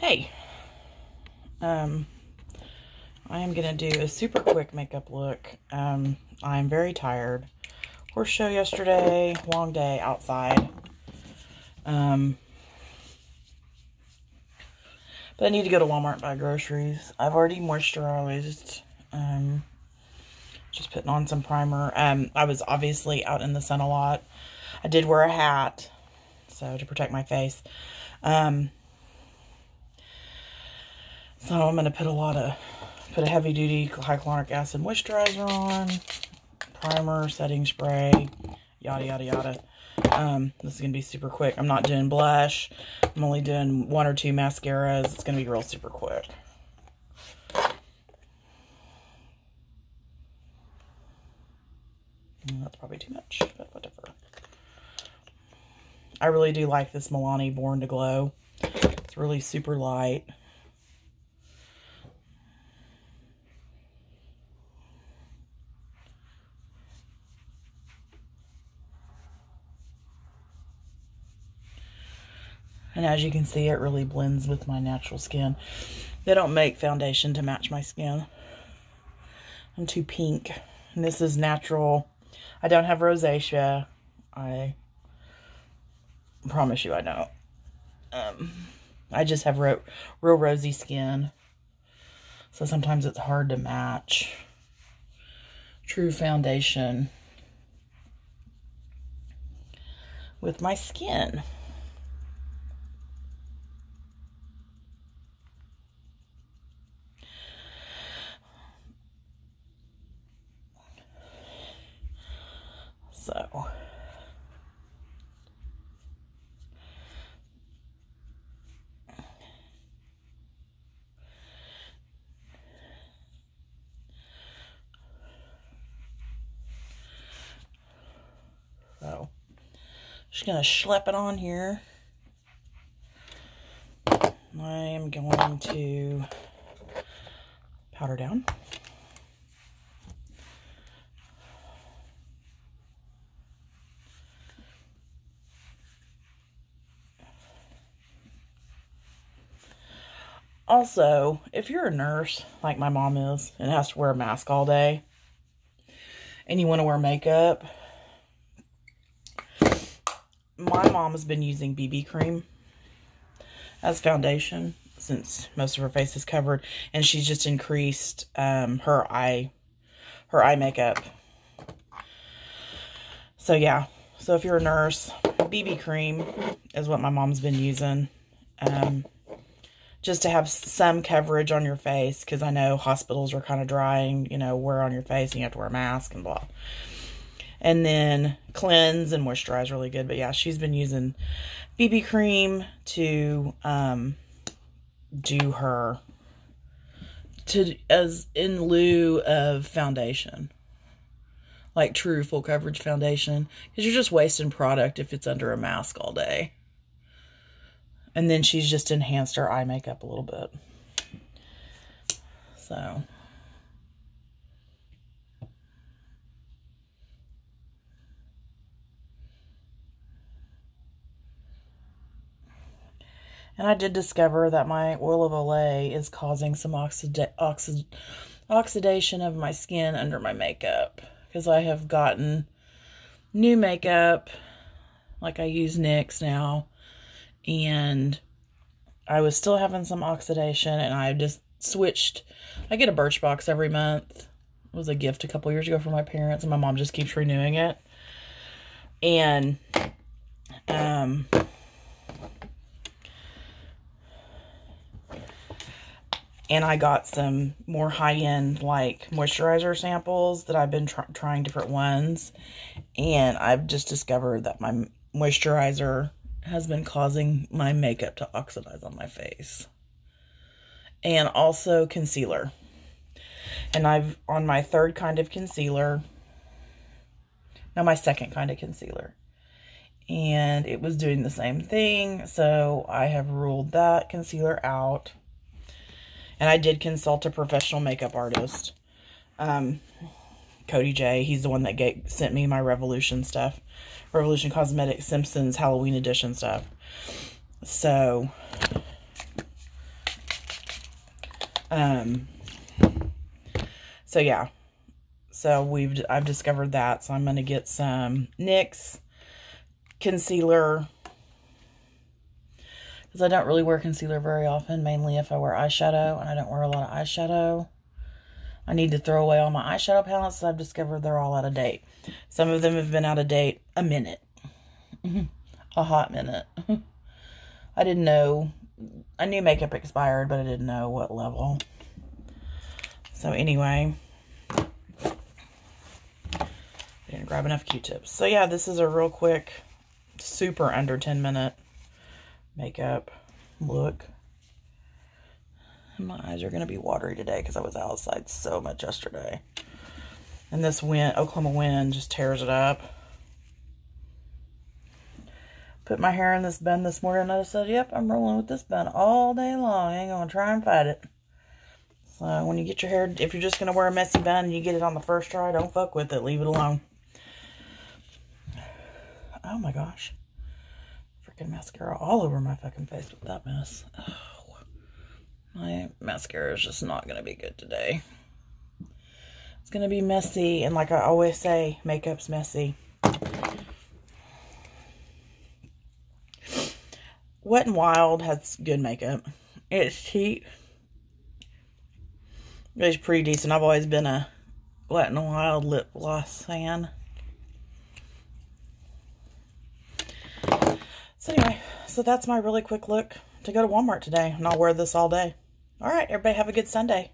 Hey, um, I am going to do a super quick makeup look. Um, I'm very tired. Horse show yesterday, long day outside. Um, but I need to go to Walmart and buy groceries. I've already moisturized. Um, just putting on some primer. Um, I was obviously out in the sun a lot. I did wear a hat, so to protect my face. Um, so I'm going to put a lot of, put a heavy duty hyaluronic acid moisturizer on, primer, setting spray, yada, yada, yada. Um, this is going to be super quick. I'm not doing blush. I'm only doing one or two mascaras. It's going to be real super quick. Mm, that's probably too much, but whatever. I really do like this Milani Born to Glow. It's really super light. And as you can see, it really blends with my natural skin. They don't make foundation to match my skin. I'm too pink. And this is natural. I don't have rosacea. I promise you I don't. Um, I just have real, real rosy skin. So sometimes it's hard to match true foundation with my skin. So, so just gonna schlep it on here. I am going to powder down. Also, if you're a nurse, like my mom is, and has to wear a mask all day, and you want to wear makeup, my mom has been using BB cream as foundation since most of her face is covered, and she's just increased um, her eye, her eye makeup. So yeah, so if you're a nurse, BB cream is what my mom's been using. Um, just to have some coverage on your face because I know hospitals are kind of drying, you know, wear on your face and you have to wear a mask and blah. And then cleanse and moisturize really good. But yeah, she's been using BB cream to um, do her to as in lieu of foundation. Like true full coverage foundation. Because you're just wasting product if it's under a mask all day. And then she's just enhanced her eye makeup a little bit. So. And I did discover that my oil of Olay is causing some oxida oxid oxidation of my skin under my makeup. Because I have gotten new makeup. Like I use NYX now and I was still having some oxidation and I just switched. I get a Birchbox every month. It was a gift a couple years ago from my parents and my mom just keeps renewing it. And um and I got some more high-end like moisturizer samples that I've been tr trying different ones and I've just discovered that my moisturizer has been causing my makeup to oxidize on my face. And also concealer. And I've on my third kind of concealer. No, my second kind of concealer. And it was doing the same thing. So I have ruled that concealer out. And I did consult a professional makeup artist. Um, Cody J. He's the one that get, sent me my Revolution stuff. Revolution Cosmetics Simpsons Halloween edition stuff. So, Um, so yeah, so we've I've discovered that. So I'm gonna get some NYX concealer because I don't really wear concealer very often. Mainly if I wear eyeshadow, and I don't wear a lot of eyeshadow. I need to throw away all my eyeshadow palettes. I've discovered they're all out of date. Some of them have been out of date a minute, a hot minute. I didn't know. I knew makeup expired, but I didn't know what level. So anyway, didn't grab enough Q-tips. So yeah, this is a real quick, super under 10 minute makeup look. My eyes are going to be watery today because I was outside so much yesterday. And this wind, Oklahoma wind, just tears it up. Put my hair in this bun this morning and I said, yep, I'm rolling with this bun all day long. I ain't going to try and fight it. So when you get your hair, if you're just going to wear a messy bun and you get it on the first try, don't fuck with it. Leave it alone. Oh my gosh. Freaking mascara all over my fucking face with that mess. Oh, my mascara is just not going to be good today. It's going to be messy. And like I always say, makeup's messy. Wet and Wild has good makeup. It's cheap. It's pretty decent. I've always been a Wet and Wild lip gloss fan. So anyway, so that's my really quick look to go to Walmart today. And I'll wear this all day. All right, everybody have a good Sunday.